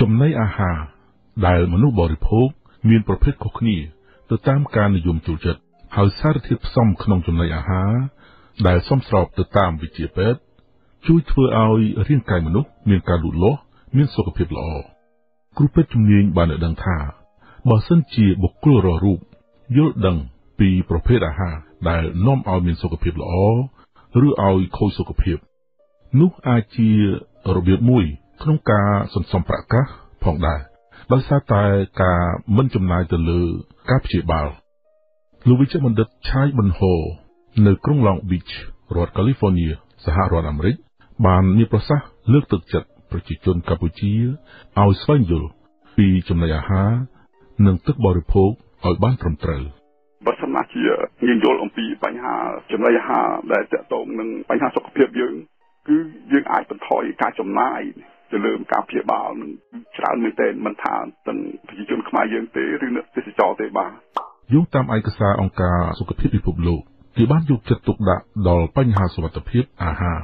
ចំណីអាហារដែលមនុស្សបរិភោគមានប្រភេទខុសគ្នាទៅតាមការនិយមចូលចិត្តហើយសារធាតុផ្សំក្នុងចំណីអាហារដែលសមស្របទៅតាមវិទ្យាពេទ្យជួយធ្វើឲ្យរាងកាយមនុស្សមានការលូតលាស់មានសុខភាពល្អគ្រូពេទ្យជំនាញបានដឹងថាបើសិនជាបុគ្គលរស់រូបយល់ដឹងពីប្រភេទអាហារដែលនាំឲ្យមានសុខភាពល្អឬឲ្យខូចសុខភាពនោះអាចជារបៀបមួយ ក្នុងការសន្សំប្រាក់កាសផងដែរដោយសារតែការមិនចំណាយទៅលើការព្យាបាលលោកវិជ្ជបណ្ឌិតឆាយប៊ុនហូនៅក្រុង Long Beach រដ្ឋ California សហរដ្ឋអាមេរិកបានមានប្រសាសន៍លើកទឹកចិត្តប្រជាជនកម្ពុជាឲ្យស្វែងយល់ពីចំណីអាហារនិងទឹកបរិភោគឲ្យបានត្រឹមត្រូវបើសិនណាជាយើងយល់អំពីបញ្ហាចំណីអាហារដែលតកតងនឹងបញ្ហាសុខភាពយើង គឺយើងអាចបន្ថយការចំណាយ ទៅលើការព្យាបាលនឹងច្រើនមែនទែនមិនថាទាំងប្រជាជនខ្មែរយើងទេឬអ្នកទេសចរទេបាទយោងតាមឯកសារអង្គការសុខភាពពិភពលោកគេបានយកចិត្តទុកដាក់ដល់បញ្ហាសុខភាពអាហារ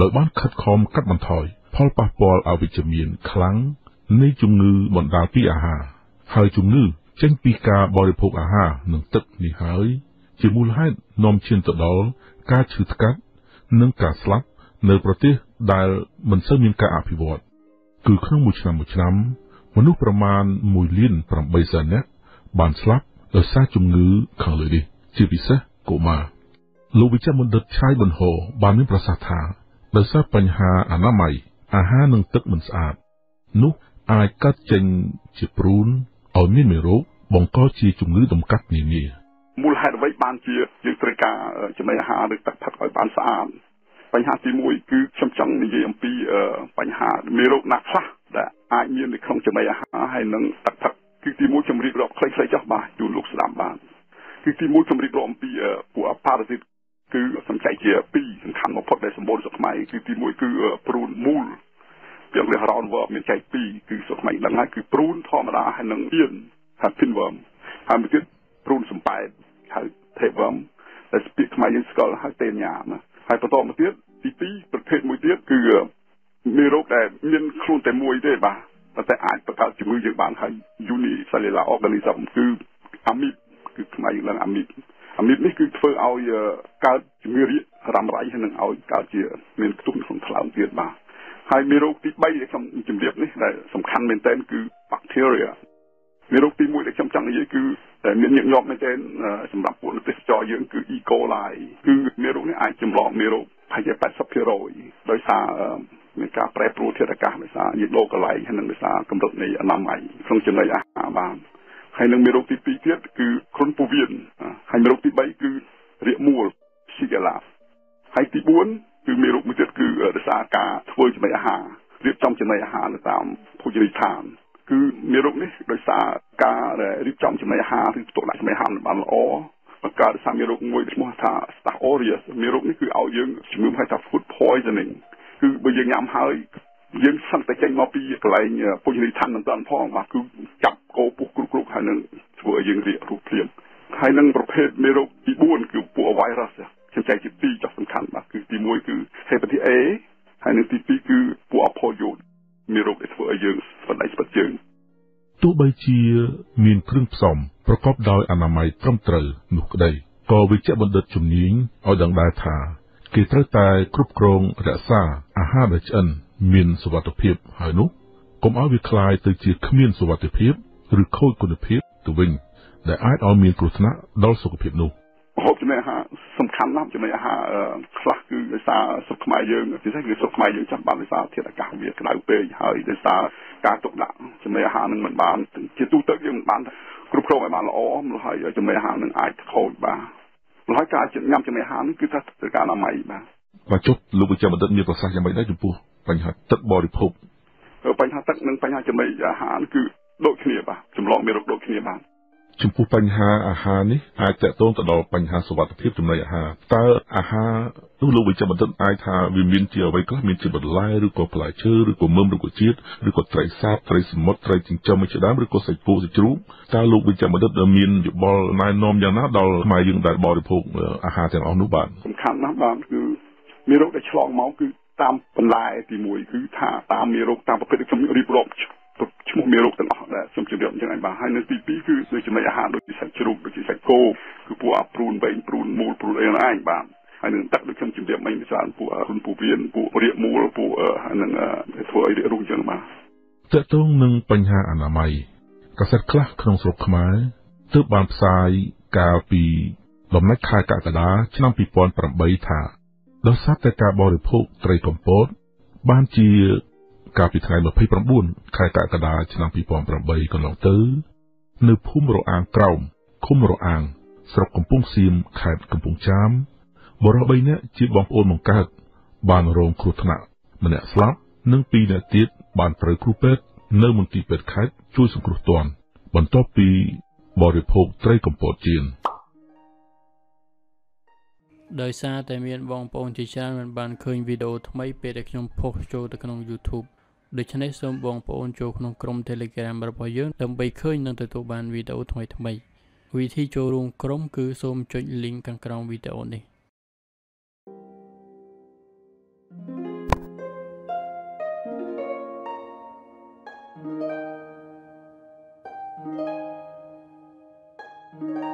ដោយបានខិតខំកាត់បន្ថយផលប៉ះពាល់អវិជ្ជមានខ្លាំងនៃជំងឺបណ្ដាលពីអាហារហើយជំងឺចេញពីការបរិភោគអាហារនិងទឹកនេះហើយជាមូលហេតុនាំឈានទៅដល់ការឈឺថ្កាត់និងការស្លាប់នៅប្រទេស ដែលមិនសូវមានការអភិវឌ្ឍគឺក្នុងមួយឆ្នាំមួយឆ្នាំ មនុស្សប្រមាណ1លាន8សែននាក់បានស្លាប់ដោយសារជំងឺខាងលើនេះ ជាពិសេសកុមារលោកវិជ្ជបណ្ឌិតឆាយប៊ុនហូបានមានប្រសាសន៍ថាដោយសារបញ្ហាអនាម័យអាហារនិងទឹកមិនស្អាត នោះអាចកើតចេញជាព្រូនឲ្យមានមេរោគបង្កជាជំងឺតម្កាត់នានាមូលហេតុអ្វីបានជាយើងត្រូវការចំណីអាហារឬទឹកផឹកឲ្យបានស្អាត បញ្ហាទី1គឺខ្ញុំចង់និយាយអំពីបញ្ហាមេរោគណាខ្លះដែលអាចមាននៅក្នុងចំណីអាហារហើយនិងទឹកផឹកគឺទី1ជំរាបរាប់ខ្លីៗចុះបាទជូនលោកស្ដាប់បានគឺទី1ជំរាបរាប់អំពីពួកប៉ារ៉ាស៊ីតគឺសំចៃជា2សំខាន់បំផុតដែលសម្បូរស្រុកខ្មែរគឺទី1គឺព្រូនមូលពីអង់គ្លេស round worm មានចែក2គឺស្រុកខ្មែរដឹងហើយគឺព្រូនធម្មតាហើយនិងអៀនថា pin worm ហើយមួយទៀតព្រូនសំប៉ែតហៅ tape worm ដែលស្ពាកខ្មែរយើងស្គាល់ហៅតេញ៉ាម ហើយបន្តមកទៀតទី2ប្រភេទមួយទៀតគឺមានរោគដែលមានខ្លួនតែមួយទេបាទប៉ុន្តែអាចបង្កើតជំងឺយើងបានហើយ unicellular organism គឺអាមីបគឺខ្មែរយើងឡើងអាមីបអាមីបនេះគឺធ្វើឲ្យកើតជំងឺរាគរ៉ាំរ៉ៃហើយនឹងឲ្យកើតជាមានខ្ទុំក្នុងថ្លើមទៀតបាទហើយមេរោគទី3ដែលខ្ញុំជម្រាបនេះដែលសំខាន់មែនទែនគឺ bacteria មេរោគទី1ដែលខ្ញុំចង់និយាយគឺតែមានញឹកញាប់មែនទែនសម្រាប់ពួកទេសចរយើងគឺ E. coli គឺមេរោគនេះអាចចម្លងមេរោគប្រហែលជា80%ដោយសារមានការប្រែប្រួលធាតុអាកាសដោយសារយឡូកន្លែងហើយនិងដោយសារកម្រិតនៃអនាម័យក្នុងចំណីអាហារបានហើយនឹងមេរោគទី2ទៀតគឺគ្រុនពោះវៀនហើយមេរោគទី3គឺរាគមូល Shigella ហើយទី4គឺមេរោគមួយទៀតគឺដោយសារការធ្វើចំណីអាហាររៀបចំចំណីអាហារនៅតាមភោជនីយដ្ឋាន គឺមេរោគនេះដោយសារការរៀបចំចំណីអាហារឬផ្ទុកដាក់ចំណីអាហារបានល្អបង្កើតសាមេរោគមួយឈ្មោះថា Staph aureus មេរោគនេះគឺឲ្យយើងជំងឺហៅថា food poisoning គឺបើយើងញ៉ាំហើយយើងសឹងតែចេញមកពីកន្លែងពុជនីយដ្ឋានមិនតាន់ផងបាទគឺចាប់កោពុះគ្រប់គ្រប់ហើយនឹងធ្វើឲ្យយើងរាករូបភ្លាមហើយនឹងប្រភេទមេរោគទី4គឺពួក virus ខ្ញុំចែកជា2ចុះសំខាន់បាទគឺទី1គឺ hepatitis A ហើយនឹងទី2គឺ ទោះបីជាមានគ្រឿងផ្សំប្រកបដោយអនាម័យត្រឹមត្រូវនោះក្តីក៏វិជ្ជបណ្ឌិតជំនាញឲ្យដឹងដែរថាគេត្រូវតែគ្រប់គ្រងរក្សាអាហារដែលឆ្អិនមានសុវត្ថិភាពហើយនោះកុំឲ្យវាคล้ายទៅជាគ្មានសុវត្ថិភាពឬខូចគុណភាពទៅវិញដែលអាចឲ្យមានគ្រោះថ្នាក់ដល់សុខភាពនោះ ហូបចំណីអាហារសំខាន់ណាស់ចំណីអាហារខ្លះគឺដោយសារសុខខ្មែរយើងពិសេសគឺសុខខ្មែរយើងចាំបាច់ដោយសារធាតុអាកាសវាក្តៅពេកហើយដោយសារការទុកដាក់ចំណីអាហារនឹងមិនបានជាទូទៅយើងមិនបានគ្រប់គ្រងឲ្យបានល្អម្ល៉េះហើយចំណីអាហារនឹងអាចខូចបាទម្ល៉េះការញ៉ាំចំណីអាហារនឹងគឺថាត្រូវការអនាម័យបាទបាទចុះលោកវិជ្ជបណ្ឌិតមានប្រសាសន៍យ៉ាងម៉េចដែរចំពោះបញ្ហាទឹកបរិភោគបញ្ហាទឹកនិងបញ្ហាចំណីអាហារគឺដូចគ្នាបាទចម្លងមានរោគដូចគ្នាបាទ ចំពោះបញ្ហាអាហារនេះអាចតកតងទៅដល់បញ្ហាសុវត្ថិភាពចំណីអាហារតើអាហារនោះលោកវិជ្ជបណ្ឌិតអាចថាវាមានជាអ្វីខ្លះមានជាបន្លែឬក៏ផ្លែឈើឬក៏មើមរុក្ខជាតិឬក៏ត្រីសាបត្រីសមុទ្រត្រីចិញ្ចឹមជាដើមឬក៏សាច់គោសាច់ជ្រូកតើលោកវិជ្ជបណ្ឌិតមានយោបល់ណែនាំយ៉ាងណាដល់ខ្មែរយើងដែលបរិភោគអាហារទាំងអស់នោះបាទសំខាន់ណាស់បាទគឺមានរោគដែលឆ្លងមកគឺតាមបន្លែទី1គឺថាតាមមានរោគតាមប្រភេទខ្ញុំរៀបរាប់ មុខមេរោគទាំងអស់ដែលខ្ញុំជម្រាបអញ្ចឹងឯងបាទហើយនៅទី2គឺដូចចំណីអាហារដូចជាសាច់ជ្រូកដូចជាសាច់គោគឺពួកអាព្រូនវែងព្រូនមូលព្រូនអីហ្នឹងឯងបាទហើយនឹងទឹកដូចខ្ញុំជម្រាបមិញច្រើនពួករុនពូវៀនពួករៀកមូលពួកនឹងធ្វើឲ្យរៀករុងអញ្ចឹងបាទតើតងនឹងបញ្ហាអនាម័យកាសែតខ្លះក្នុងស្រុកខ្មែរទើបបានផ្សាយកាលពីដំណាច់ខែកក្កដាឆ្នាំ2008ថាដោយសារតែការបរិភោគត្រីកំពតបានជា កាលពីថ្ងៃ29ខែកក្កដាឆ្នាំ2008កន្លងទៅ នៅភូមិរអាងក្រោមឃុំរអាង ស្រុកកំពង់សៀមខេត្តកំពង់ចាមបរិប3នាក់ជាបងប្អូនបង្កើតបានរងគ្រោះថ្នាក់ម្នាក់ស្លាប់និង2នាក់ទៀតបានត្រូវគ្រូពេទ្យនៅមន្ទីរពេទ្យខេត្តជួយសង្គ្រោះទាន់បន្ទាប់ពីបរិភោគត្រីកំពតចៀនដោយសារតែមានបងប្អូនជាច្រើនមិនបានឃើញវីដេអូថ្មីពេលដែលខ្ញុំផុសចូលទៅក្នុង YouTube ដូច្នេះសូមបងប្អូនចូលក្នុងក្រុម Telegram របស់យើងដើម្បីឃើញនិងទទួលបានវីដេអូថ្មីៗវិធីចូលរួមក្រុមគឺសូមចុច link ខាងក្រោមវីដេអូនេះអ